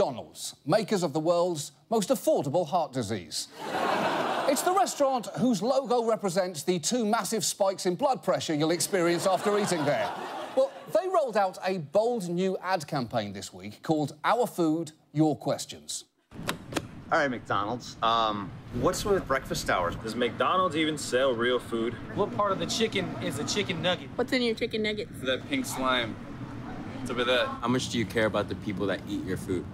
McDonald's, makers of the world's most affordable heart disease. it's the restaurant whose logo represents the two massive spikes in blood pressure you'll experience after eating there. Well, they rolled out a bold new ad campaign this week called Our Food, Your Questions. All right, McDonald's. Um, what's with breakfast hours? Does McDonald's even sell real food? What part of the chicken is a chicken nugget? What's in your chicken nuggets? That pink slime. What's up with that? How much do you care about the people that eat your food?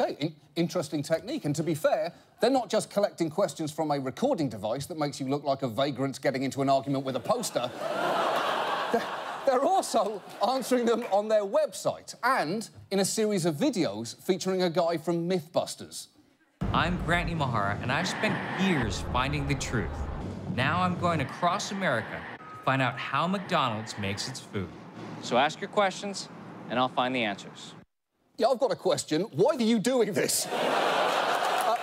OK, in interesting technique. And to be fair, they're not just collecting questions from a recording device that makes you look like a vagrant getting into an argument with a poster. They're also answering them on their website and in a series of videos featuring a guy from Mythbusters. I'm Grant Imahara, and I've spent years finding the truth. Now I'm going across America to find out how McDonald's makes its food. So ask your questions, and I'll find the answers. Yeah, I've got a question. Why are you doing this? uh,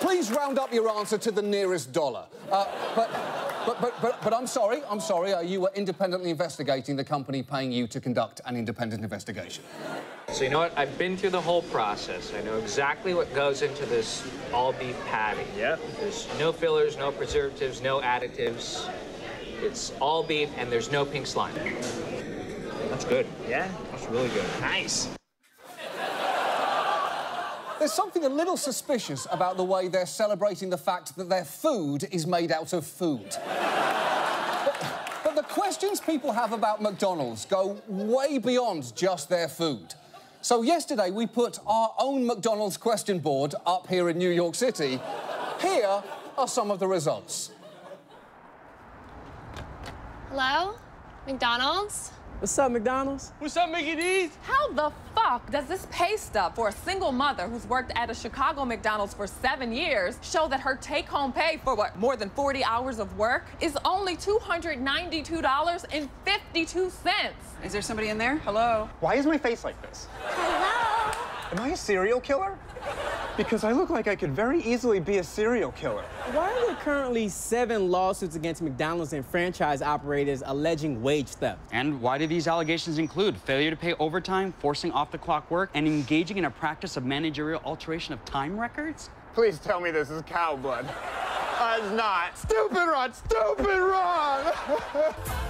please round up your answer to the nearest dollar. Uh, but but, but, but, but I'm sorry, I'm sorry, uh, you were independently investigating the company paying you to conduct an independent investigation. So you know what? I've been through the whole process. I know exactly what goes into this all-beef patty. Yep. There's no fillers, no preservatives, no additives. It's all beef, and there's no pink slime. That's good. Yeah? That's really good. Nice. There's something a little suspicious about the way they're celebrating the fact that their food is made out of food. but, but the questions people have about McDonald's go way beyond just their food. So yesterday we put our own McDonald's question board up here in New York City. Here are some of the results. Hello? McDonald's? What's up, McDonald's? What's up, Mickey D's? How the fuck does this pay stub for a single mother who's worked at a Chicago McDonald's for seven years show that her take-home pay for what, more than 40 hours of work is only $292.52? Is there somebody in there? Hello? Why is my face like this? Hello? Am I a serial killer? Because I look like I could very easily be a serial killer. Why are there currently seven lawsuits against McDonald's and franchise operators alleging wage theft? And why do these allegations include failure to pay overtime, forcing off-the-clock work, and engaging in a practice of managerial alteration of time records? Please tell me this is cow blood. Uh, it's not. Stupid Ron! Stupid Ron!